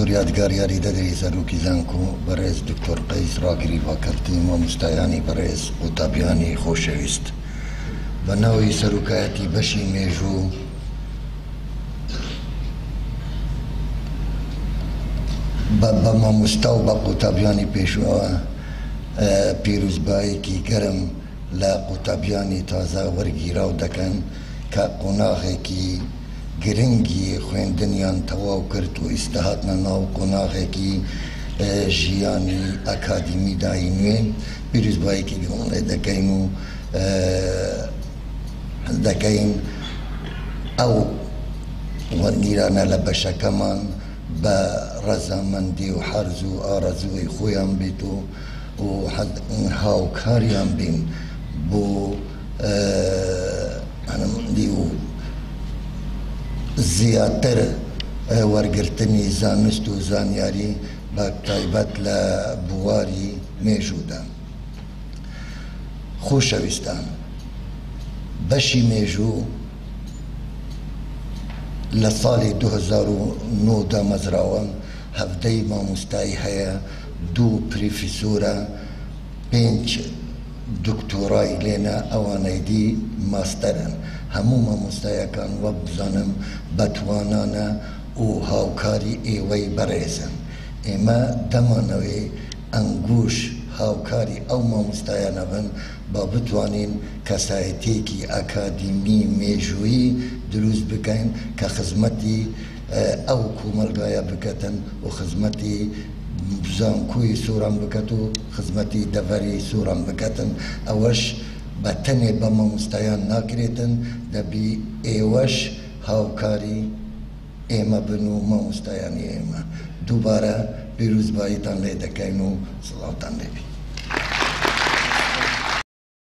دکتۆر یادگار یاریدەدەری سەرۆکی زانکۆ بەڕێز دکتۆر قەیس ڕاگری ڤاکەرتی مامۆستایانی بەڕێز قوتابیانی خۆشەویست بە ناوی سەرۆکایەتی بەشی مێژوو بە بە مامۆستا و بە قوتابیانی پێشوەوە پیروزبایەکی گەرم لە قوتابیانی تازە وەرگیراو دەکەن کە قۆناغێکی گرنگی خوێندنیان تەواو کرد و ئیستا هاتنە ناو قۆناغێکی ژیانی ئەکادیمی دای نوێ پیروزبایەکی گەورە لێ دەکەین و هەست دەکەین ئەو خوەندیرانە لە بەشەکەمان بە ڕەزامەندی و حەرز و ئارەزووی خۆیان بیت و هاوکاریان بین بۆ زیاتر وەرگرتنی زانست و زانیاری بە تایبەت لە بواری مێژوودا. خۆشەویستان بەشی مێژوو لە ساڵی دوو هەزار و نۆ دامەزراوە، هەڤدەی مامۆستای هەیە، دوو پریفیسۆرە، پێنج دکتۆرای لێنا ئەوانەی دی ماستەرن هەموو مامۆستایەکان وەک بزانم بەتوانانە و هاوکاری ئێوەی بەڕێزن ئێمە دەمانەوێ ئەنگوش هاوکاری ئەو مامۆستایانە بن با بتوانین کەسایەتیەکی ئەکادیمی مێژوویی دروست بکەین کە خزمەتی ئەو کومەلگایە بکەتن و خزمەتی زانکوی سوران بکەت و خزمەتی دەڤەری سوران بکەتن ئەوەش بە تەنێ بە ماموستایان ناکرێتن دەبی ئێوەش هاوکاری ئێمە بن و ماموستایانی ئێمە دوبارە پیروزبایتان لێ دەکەین و سڵاوتان لێ بی.